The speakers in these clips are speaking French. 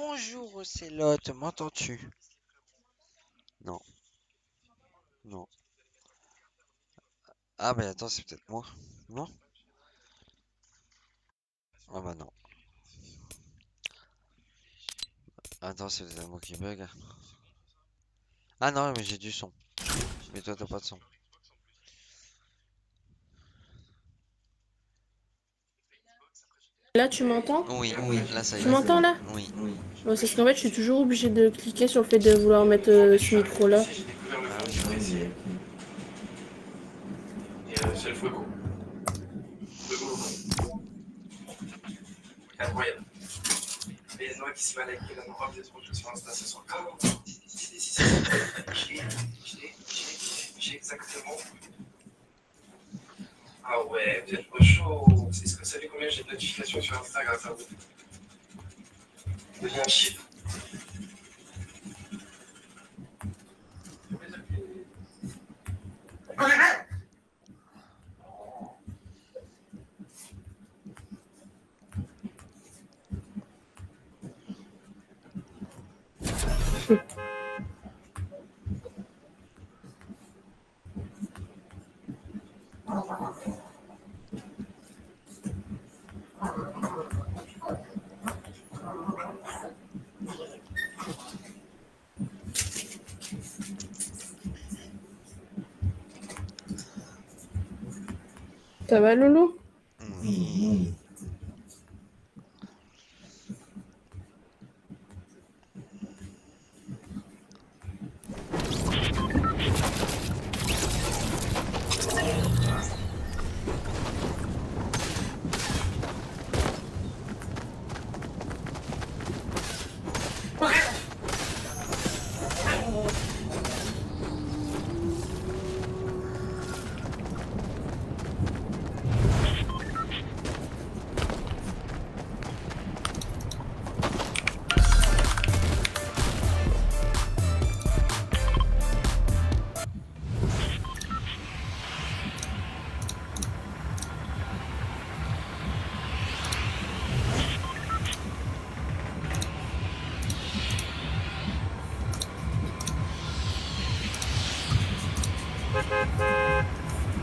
Bonjour Célotte, m'entends-tu? Non. Non. Ah mais attends, c'est peut-être moi. Non? Ah bah non. Attends, c'est peut-être qui bug. Ah non, mais j'ai du son. Mais toi, t'as pas de son. Là, tu m'entends Oui, oui, là ça y est. Tu m'entends là Oui. Ouais, c'est parce qu'en fait, je suis toujours obligée de cliquer sur le fait de vouloir mettre euh, ce micro-là. Et euh, c'est le fuego. Fuego. Incroyable. Et il y a Noah qui s'y va avec la robe des sur Insta j'ai exactement. Ah ouais, vous êtes trop chaud. Est-ce que vous savez combien j'ai de notifications sur Insta grâce à vous Deviens un Ça va, Loulou?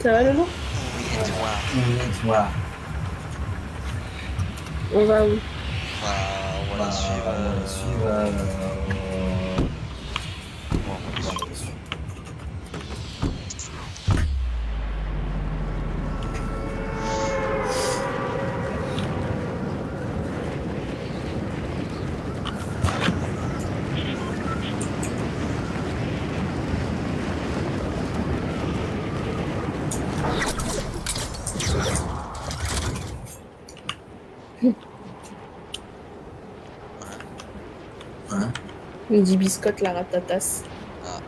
Ça va, Loulou Oui, et toi Et toi On va où? Bah, on va la suivre. on va suivre. euh, bon, on va la suivre. Hein Il dit biscotte la ratatas. Ah.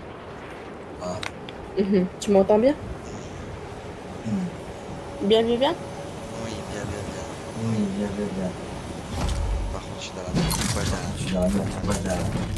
Ah. Mhm. Tu m'entends bien? Hmm. Bien, bien, bien? Oui, bien, bien, bien. Oui, bien, bien, bien. Par contre, je suis dans la merde. Je suis dans la merde, voilà. Hum.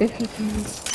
Oh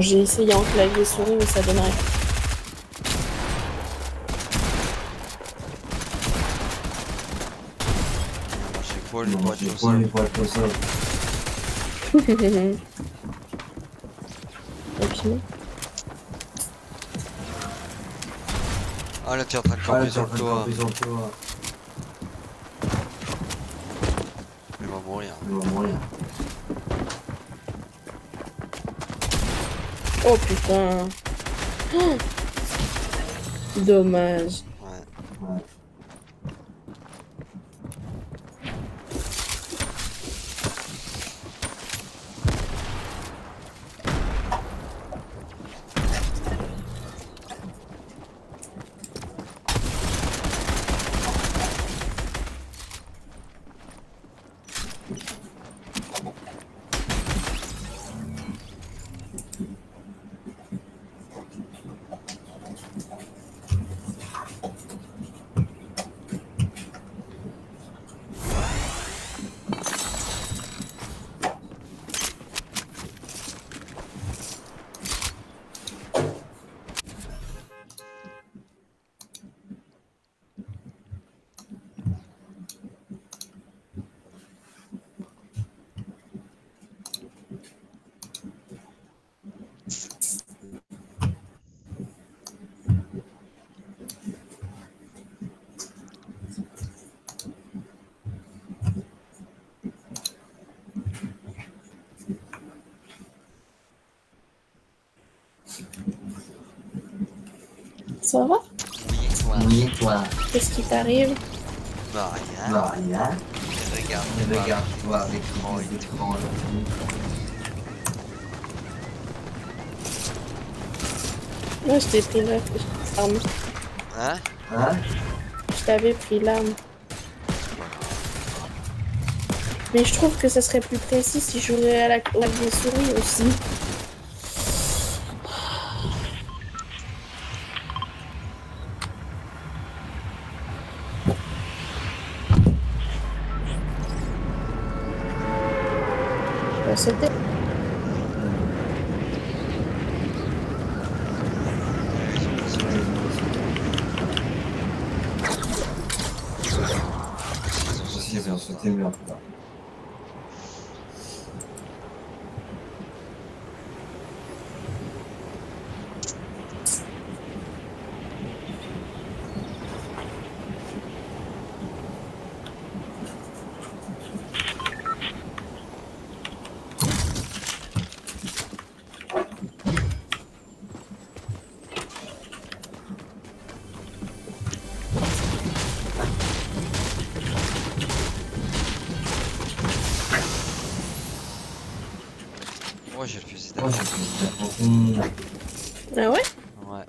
Bon, j'ai essayé en clavier souris, mais ça donne rien. Moi, j'ai quoi les Non, boîtes j'ai au pas sol ok. Ah là, t'es en train de Ah, camper sur le toit. Il va mourir. Il va mourir. Oh putain. Dommage. Ça va? Oui, toi? Oui, toi? Qu'est-ce qui t'arrive? Bah, rien. Bah, rien. Regarde, Et regarde, toi, avec Oh. Moi, je t'ai pris l'arme. Hein? Hein? Je t'avais pris l'arme. Mais je trouve que ça serait plus précis si je jouais à la clavier souris aussi. C'est bien, c'était bien. Moi, j'ai le fusil Moi, d'attaque. j'ai fait ça. Mmh. Ah ouais Ouais.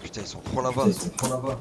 Putain, ils sont trop là-bas. Ils sont trop là-bas.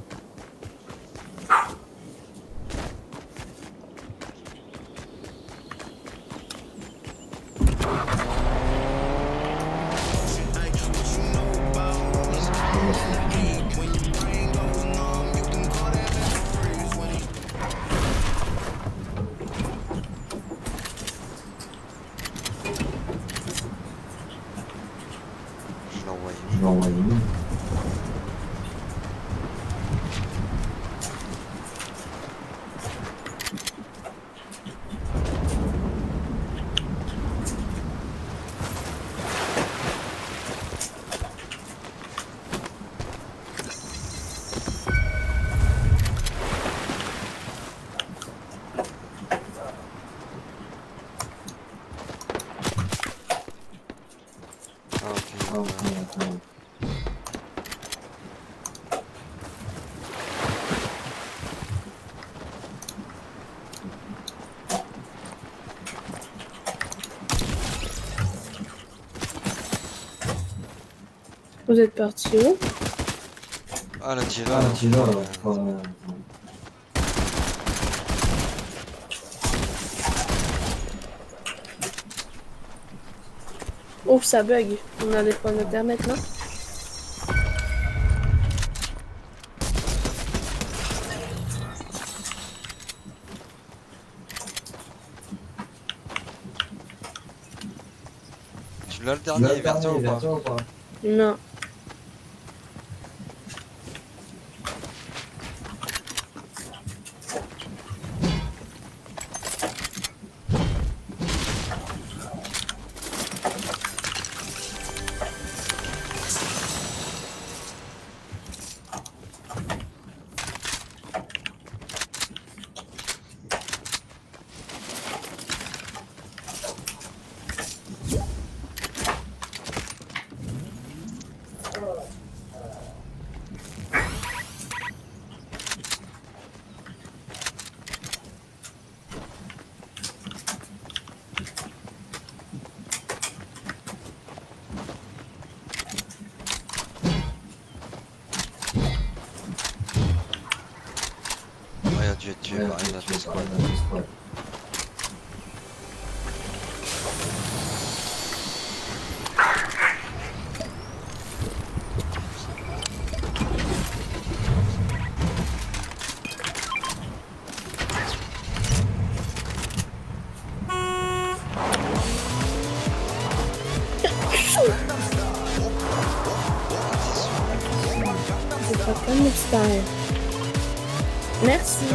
Vous êtes parti où? Ah, la Gila. Ah, la Gila, là. Ouais. Oh, ça bug. On a des problèmes d'internet, là Tu l'as le dernier, dernier version ou pas? Non. L'extérieur. Merci.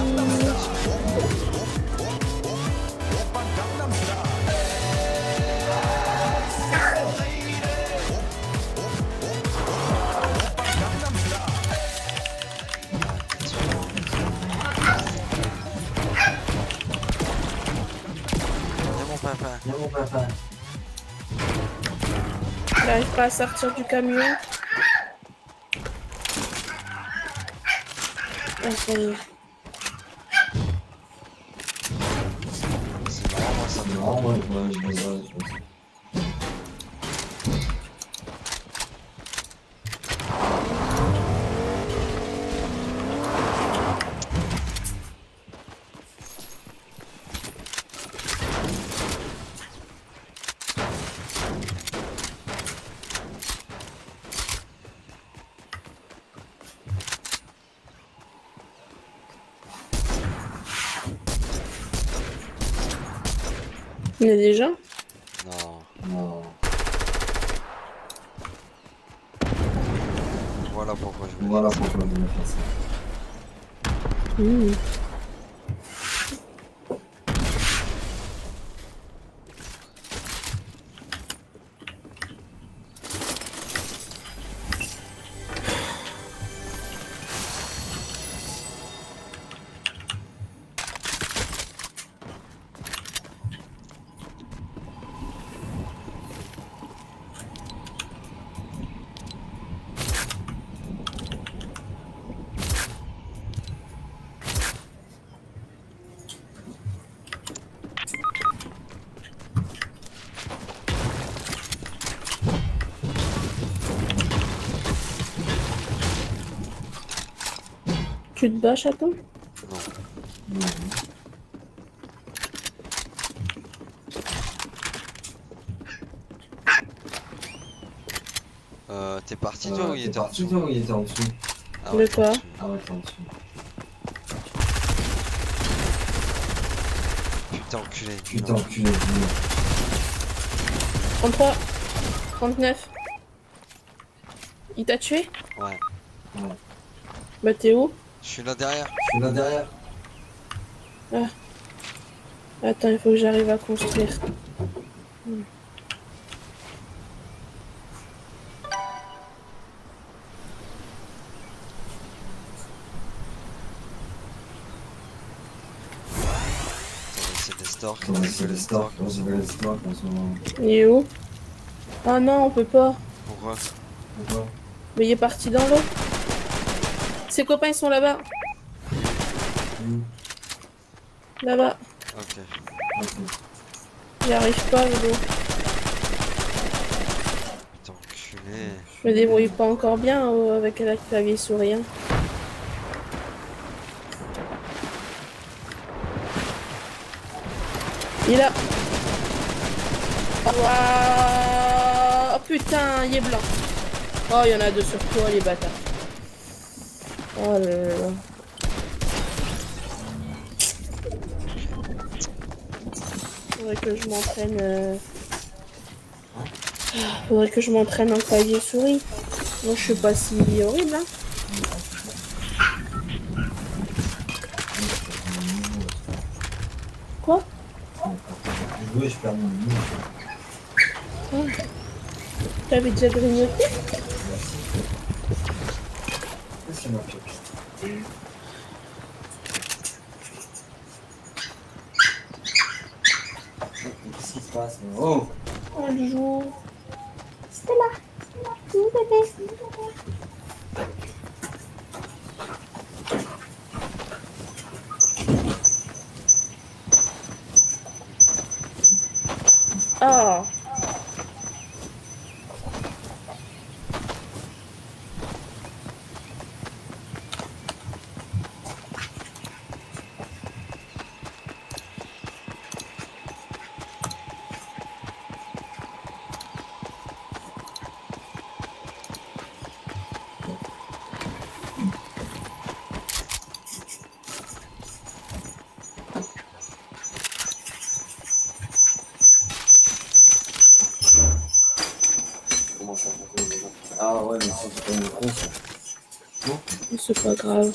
J'arrive pas à sortir du camion. Ah, Il y a gens Non. Non. Voilà pourquoi je voulais Voilà faire ça. pourquoi je voulais faire ça. Mmh. Tu te bats, chaton Non. Non. Euh, t'es parti toi Euh, ou il t'es était en parti, dessous toi, ou il était en dessous? Ah De ouais, t'es en quoi dessous. Ah ouais, t'es en dessous. Putain enculé. Putain, enculé, dis-moi. 33 39 Il t'a tué? Ouais. Bah t'es où? Je suis là derrière. Je suis là derrière. Attends, il faut que j'arrive à construire. Hmm. C'est des stores. Les les en ce moment. Il est où? Ah non, on peut pas. Pourquoi? Pourquoi Mais il est parti dans l'eau. Ses copains ils sont là-bas. Mmh. Là-bas. Ok. J'y arrive pas, Hugo. Putain enculé. Je me débrouille pas encore bien euh, avec la clavier souris. hein. Il est là. Waouh putain, il est blanc. Oh, il y en a deux sur toi, les bâtards. Oh là là. Faudrait que je m'entraîne. euh, Faudrait que je m'entraîne en clavier souris. Moi, je suis pas si horrible, hein. Quoi? Je perds mon. T'avais déjà grignoté Qu'est-ce qu'il m'a fait Qu'est-ce qui se passe là Oh Un jour. Ah Comment ça pourquoi il est là Ah ouais, mais ça c'est pas une con ça. C'est pas grave.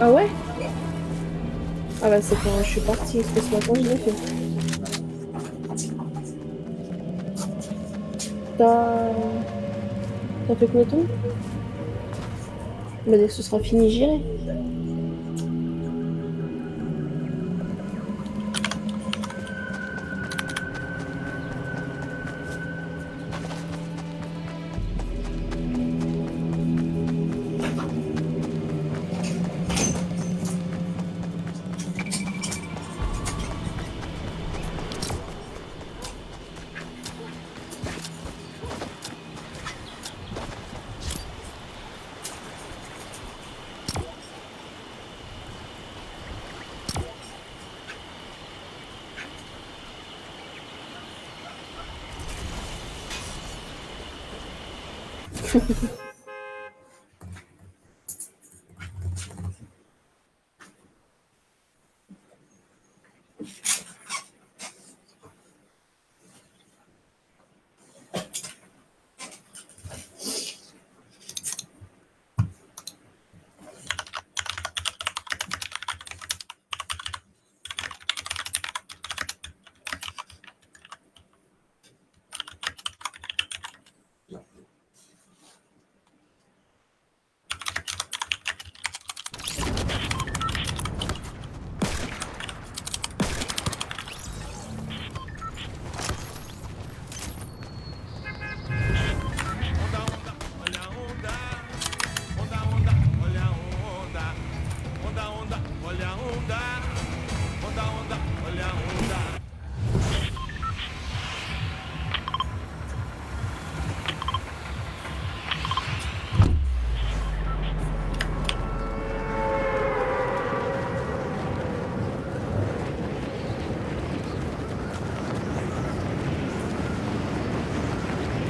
Ah ouais Ah bah c'est quand je suis partie, parce que ce matin je l'ai fait. T'as... T'as fait quoi tout Bah dès que ce sera fini j'irai.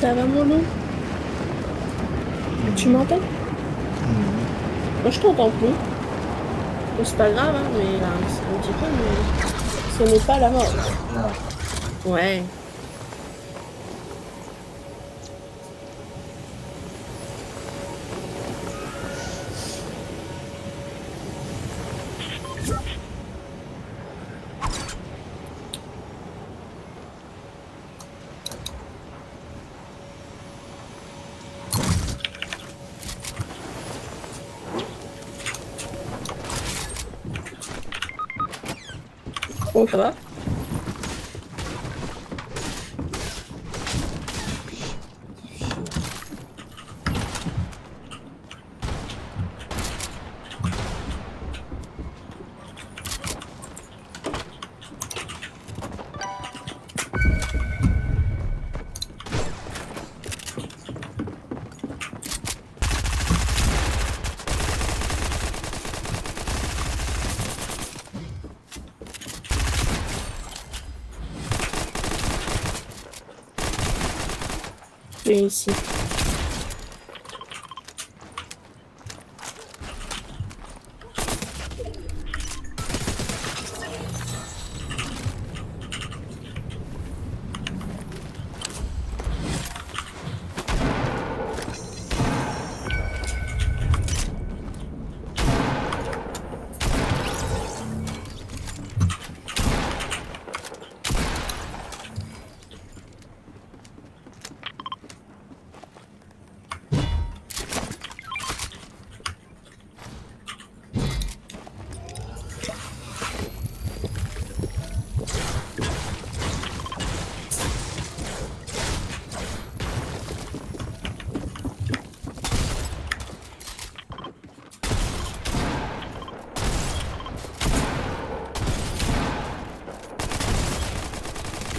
Ça va mon loup Tu m'entends? Moi, je t'entends plus. Bon, c'est pas grave, hein, mais là, c'est un petit peu, mais ce n'est pas la mort. Ouais. Bon, ça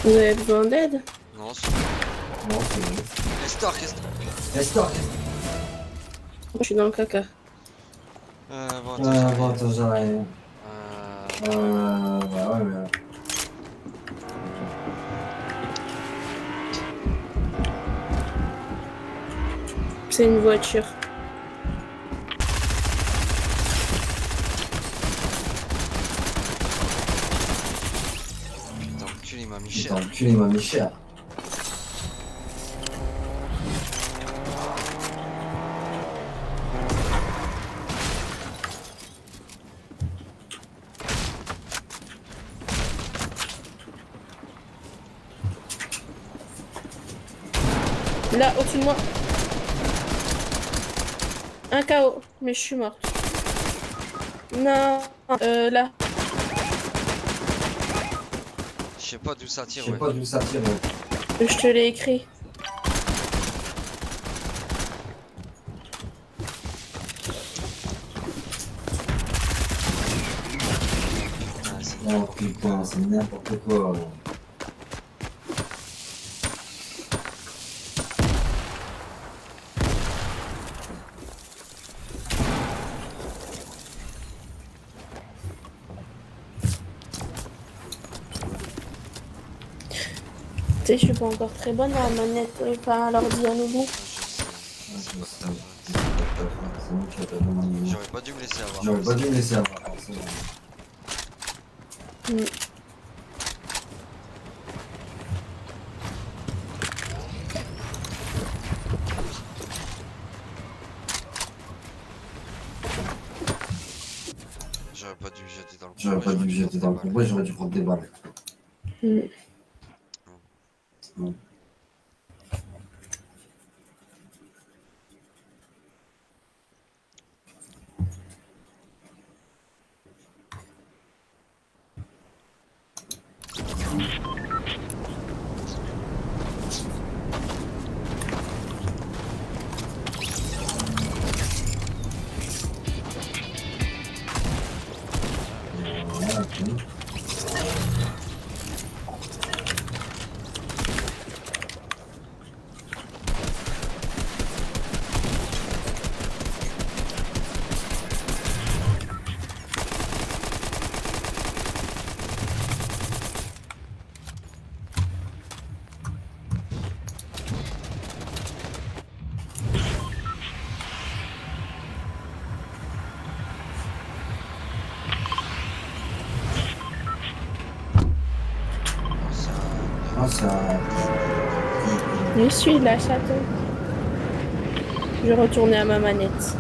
Vous avez besoin d'aide Non, c'est non, c'est bon. Nestor, qu'est-ce Je suis dans le caca. Euh, bon, j'arrive. bon, attends, j'arrive. Euh, Euh, bah ouais, mais. C'est une voiture. Putain, le cul, il m'a mis Putain, cher. le cul, il m'a mis cher. Là, au-dessus de moi. Un KO, mais je suis morte. Non, euh, là. Je sais pas d'où ça Je tire, sais ouais. pas d'où ça tire, ouais. Je te l'ai écrit. Ah, c'est- Oh putain, c'est n'importe quoi. Sais, je suis pas encore très bonne à la manette, euh, enfin à l'ordi à nouveau. J'aurais pas dû me laisser avoir. J'aurais pas dû me laisser avoir. Mm. J'aurais pas dû me jeter dans le J'aurais pas dû me jeter dans le combat, j'aurais dû prendre des balles. Mm. Mm. Je suis là, chaton. Je retourner à ma manette.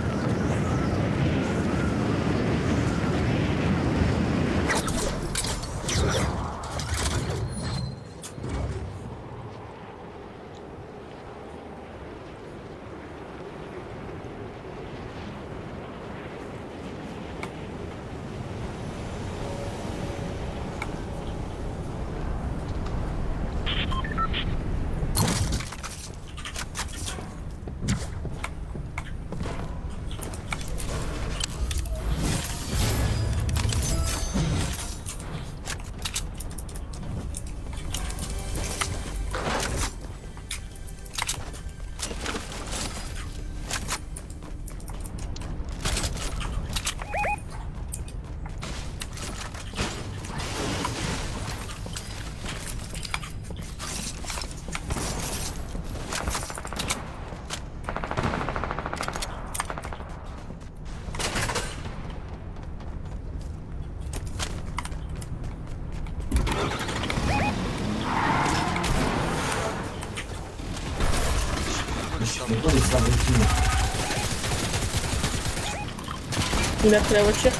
Il m'a pris la voiture.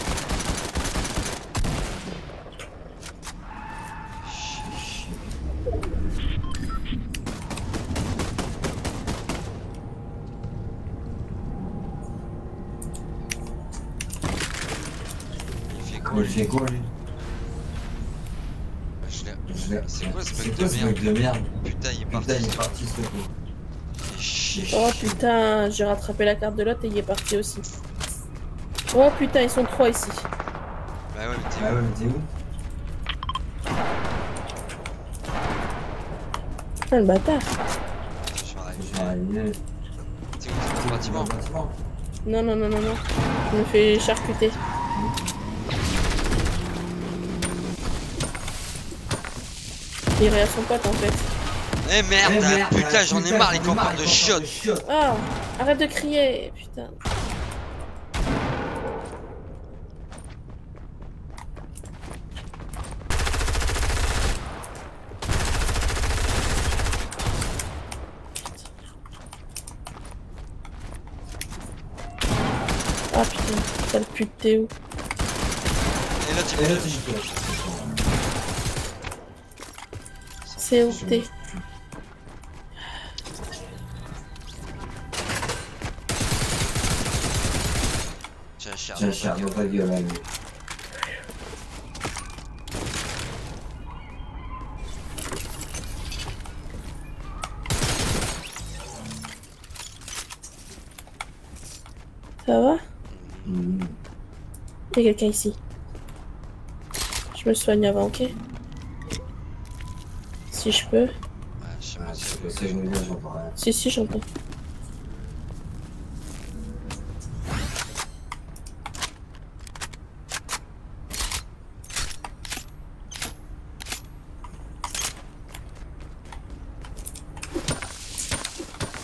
Il fait quoi Il lui fait quoi lui? Je l'ai- Je l'ai- C'est quoi ce mec de ce merde mec de merde? Putain, il est parti. Putain, il est parti ce coup. Oh putain, j'ai rattrapé la carte de l'autre et il est parti aussi. Oh putain, ils sont trois ici. Bah ouais, mais t'es Ah où ouais, mais t'es où Putain, le bâtard. Je suis arrivé. où le bâtiment bâtiment. Non, non, non, non, non. Je me fais charcuter. Il irait à son pote en fait. Eh merde, Eh merde, putain, j'en ai marre, les campeurs de chiottes. chiottes. Ah, arrête de crier, putain. Ah putain, où Et là, tu Et là, t'es où C'est où t'es Tiens, cher. Tiens, cher, dans ta gueule, allez. Ça Y'a quelqu'un ici. Je me soigne avant, ok? Si je peux. Si je. Si, si, j'entends.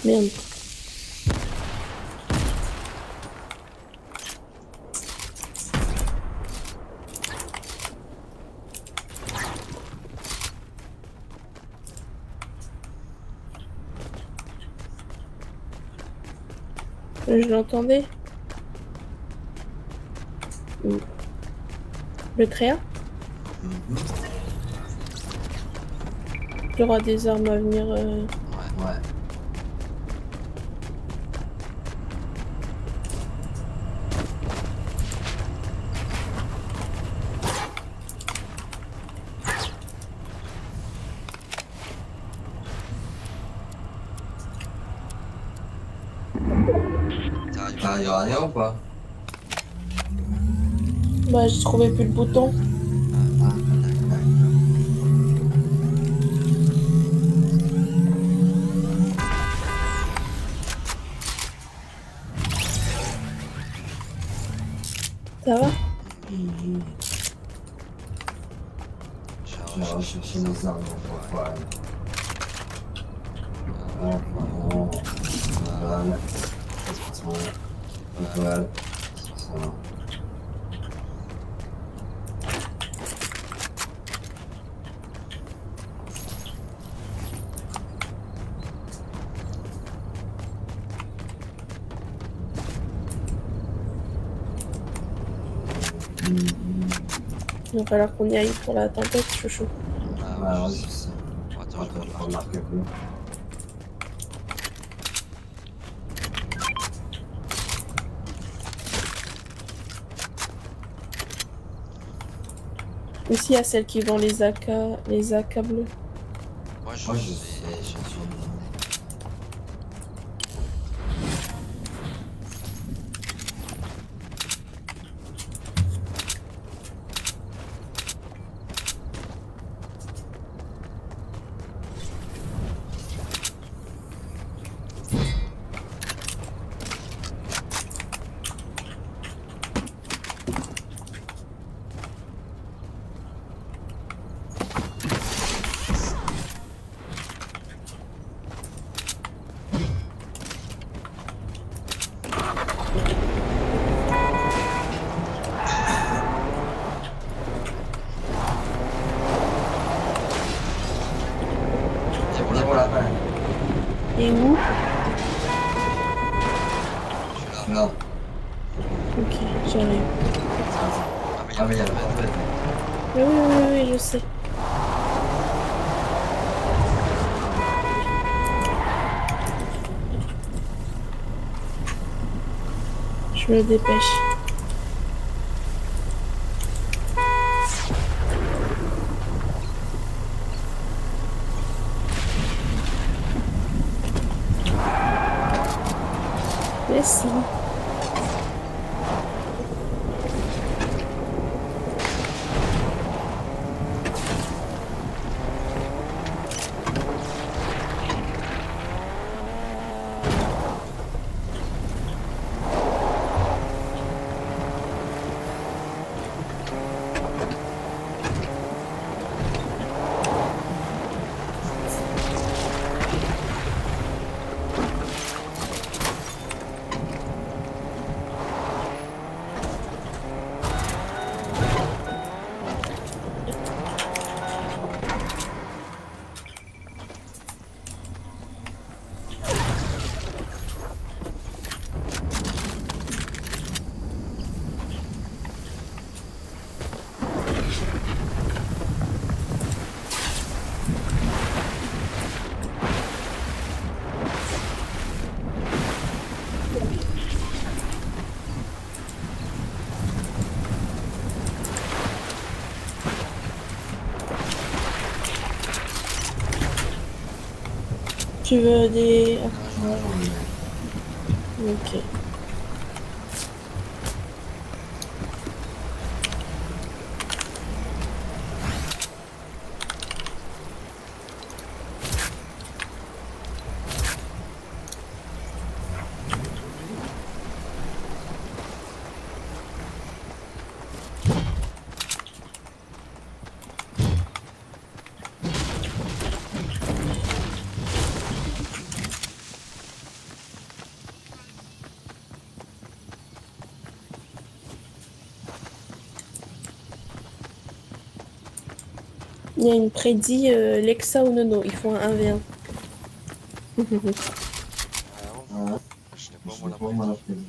Merde. Je l'entendais. Où Le créa. Il y aura des armes à venir. euh, Ouais. À rien ou pas? Bah, j'ai trouvé plus le bouton. Il va falloir qu'on y aille pour la tempête, chouchou. Ah, Ouais, je sais. je sais. Bon, attends, Attends, je vais je voir. remarque un peu. Ici, il y a celle qui vend les AK, les AK bleus. Moi, je Moi, je sais, sais, je je sais. Et On voilà, est voilà, ouais. Et où je suis là. Là. Ok, j'arrive. Ah, mais il y a Ah, mais il y a pas la de tempête. Oui, oui, oui, oui, je sais. Je me dépêche. Tu veux des... Ok. Il y a une prédit euh, Lexa ou Nono. Ils font un 1v1. Ah, bon, Ouais. je n'ai Je pas sais moi la pas, moi, la prédit.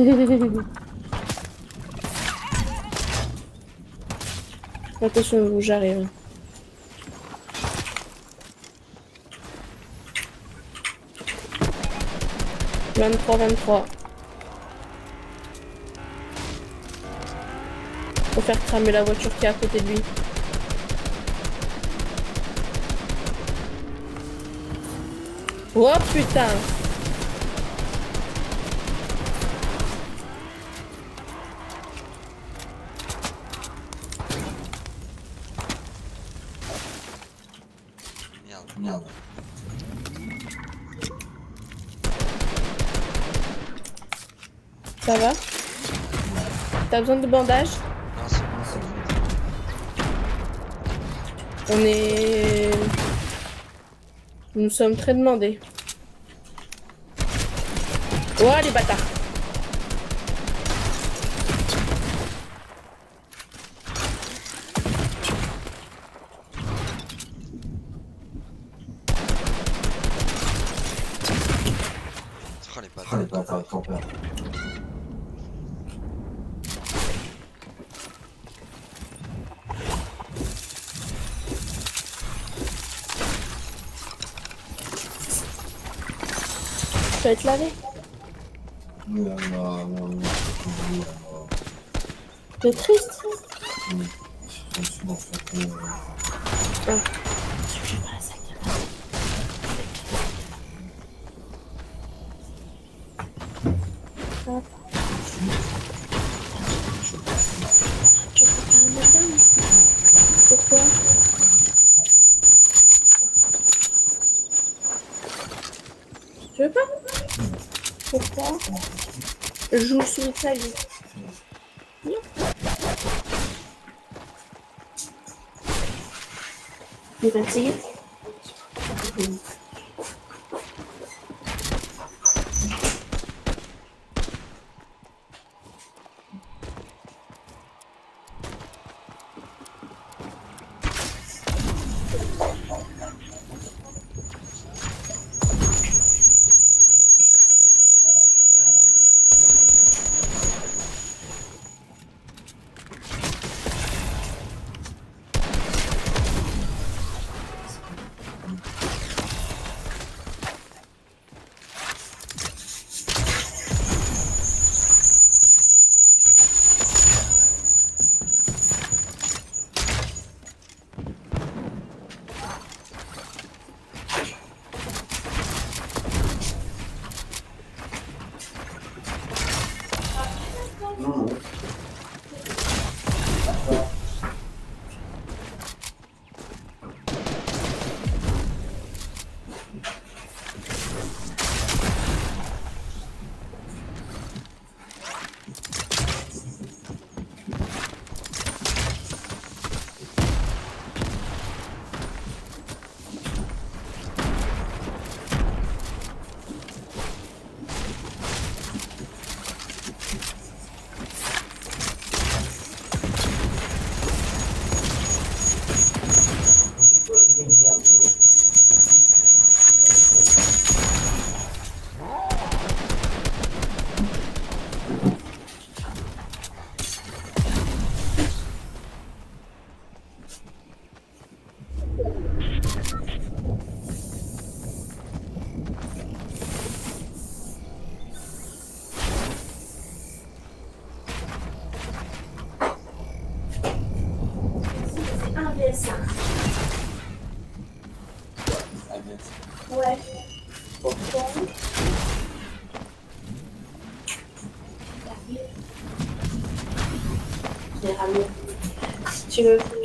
Attention, j'arrive. Vingt-trois, vingt-trois. Faut faire cramer la voiture qui est à côté de lui. Oh putain Merde. Merde. Ça va T'as besoin de bandage Non, c'est bon. C'est bon. On est... Nous sommes très demandés. Oh les bâtards Oh, les Ah, bâtards. les bâtards, campeurs. Tu vas être lavé. T'es triste là. Je suis dans ce fait, euh, Tu veux faire un madame Pourquoi Tu veux pas Pourquoi Je joue sous l'Italie. Il est fatigué Non,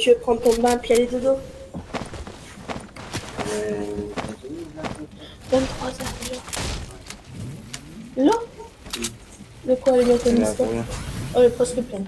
Tu veux, prendre ton bain puis aller dodo Euh, 23 heures. Là De quoi c'est la mécanismes première. Oh, elle est presque pleine.